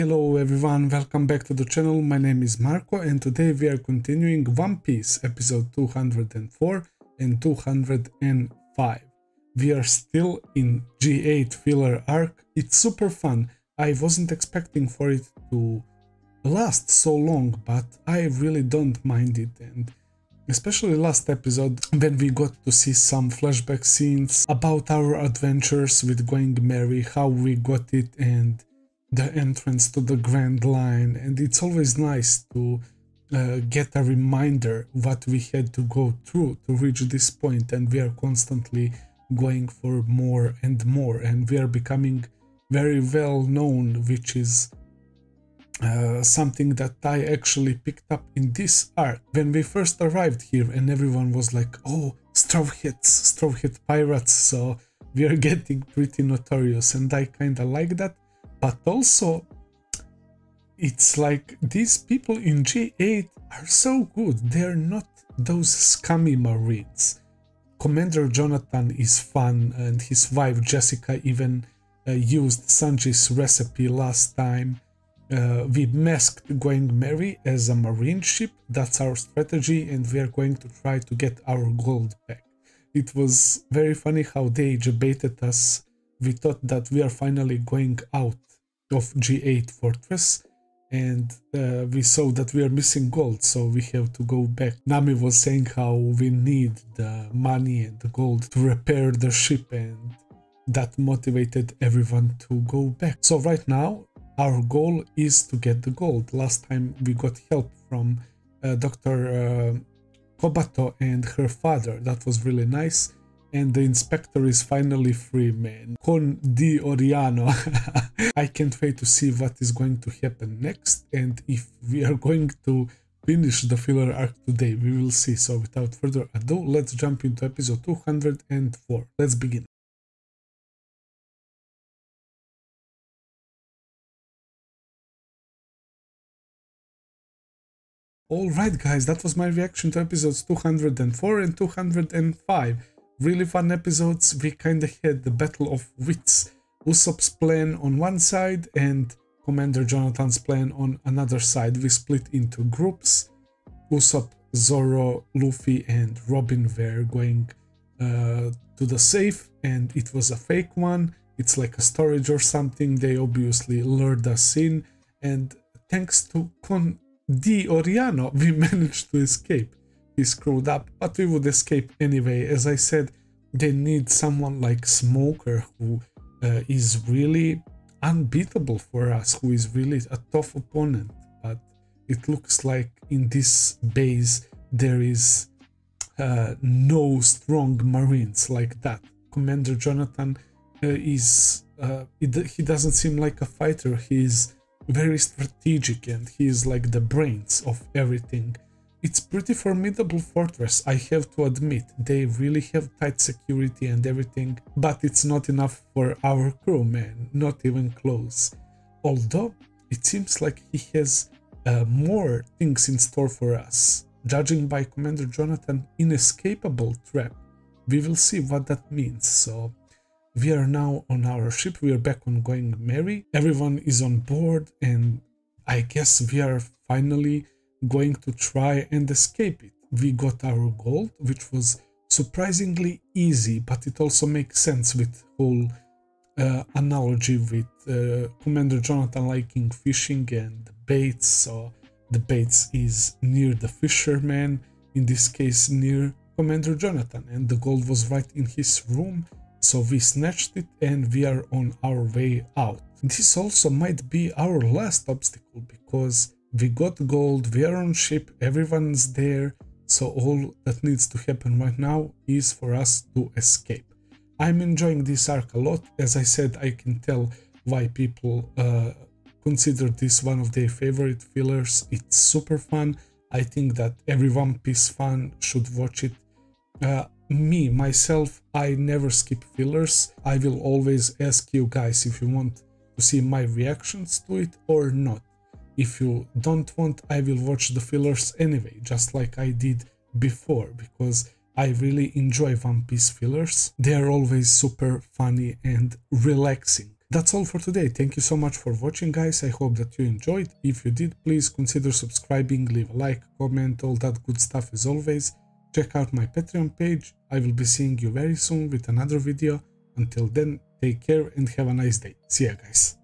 Hello everyone, welcome back to the channel. My name is Marko and today we are continuing One Piece episode 204 and 205. We are still in G8 filler arc. It's super fun. I wasn't expecting for it to last so long, but I really don't mind it and especially last episode when we got to see some flashback scenes about our adventures with Going Merry, how we got it and the entrance to the Grand Line, and it's always nice to uh, get a reminder what we had to go through to reach this point, and we are constantly going for more and more, and we are becoming very well known, which is uh, something that I actually picked up in this arc. When we first arrived here, and everyone was like, "Oh, straw hats, straw hat pirates," so we are getting pretty notorious, and I kind of like that but also it's like these people in G8 are so good. They're not those scummy Marines. Commander Jonathan is fun, and his wife Jessica even uh, used Sanji's recipe last time. Uh, we masked Going Merry as a Marine ship. That's our strategy, and we are going to try to get our gold back. It was very funny how they debated us. We thought that we are finally going out of G8 Fortress and uh, we saw that we are missing gold so we have to go back. Nami was saying how we need the money and the gold to repair the ship and that motivated everyone to go back. So right now our goal is to get the gold. Last time we got help from uh, Dr. Uh, Kobato and her father. That was really nice and the inspector is finally free, man. Condoriano. I can't wait to see what is going to happen next and if we are going to finish the filler arc today. We will see. So without further ado, let's jump into episode 204. Let's begin. Alright guys, that was my reaction to episodes 204 and 205 really fun episodes. We kind of had the battle of wits. Usopp's plan on one side and Commander Jonathan's plan on another side. We split into groups. Usopp, Zoro, Luffy and Robin were going uh, to the safe and it was a fake one. It's like a storage or something. They obviously lured us in and thanks to Con Di Oriano we managed to escape he screwed up, but we would escape anyway. As I said, they need someone like Smoker who uh, is really unbeatable for us, who is really a tough opponent. But it looks like in this base there is uh, no strong marines like that. Commander Jonathan uh, is uh, he doesn't seem like a fighter. He's very strategic and he is like the brains of everything. It's pretty formidable fortress, I have to admit. They really have tight security and everything, but it's not enough for our crew, man, not even close. Although, it seems like he has uh, more things in store for us. Judging by Commander Jonathan inescapable trap, we will see what that means, so... We are now on our ship, we are back on Going Merry, everyone is on board and I guess we are finally going to try and escape it. We got our gold, which was surprisingly easy, but it also makes sense with whole uh, analogy with uh, Commander Jonathan liking fishing and baits. So the baits is near the fisherman, in this case near Commander Jonathan, and the gold was right in his room. So we snatched it and we are on our way out. This also might be our last obstacle because we got gold, we are on ship, everyone's there, so all that needs to happen right now is for us to escape. I'm enjoying this arc a lot, as I said I can tell why people uh, consider this one of their favorite fillers, it's super fun, I think that every One Piece fan should watch it. Uh, me, myself, I never skip fillers, I will always ask you guys if you want to see my reactions to it or not. If you don't want, I will watch the fillers anyway, just like I did before, because I really enjoy One Piece fillers. They are always super funny and relaxing. That's all for today. Thank you so much for watching guys. I hope that you enjoyed. If you did, please consider subscribing, leave a like, comment, all that good stuff as always. Check out my Patreon page. I will be seeing you very soon with another video. Until then, take care and have a nice day. See ya guys.